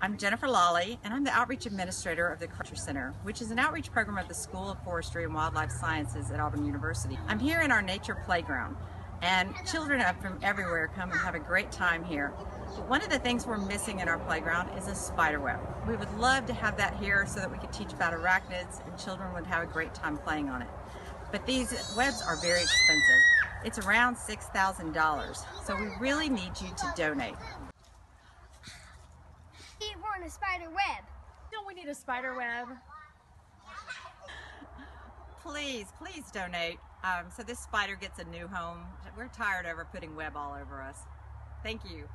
I'm Jennifer Lolley, and I'm the Outreach Administrator of the Kreher Center, which is an outreach program of the School of Forestry and Wildlife Sciences at Auburn University. I'm here in our nature playground, and children from everywhere come and have a great time here. But one of the things we're missing in our playground is a spider web. We would love to have that here so that we could teach about arachnids and children would have a great time playing on it. But these webs are very expensive. It's around $6,000, so we really need you to donate. We want a spider web. Don't we need a spider web? Please, please donate um, so this spider gets a new home. We're tired of her putting web all over us. Thank you.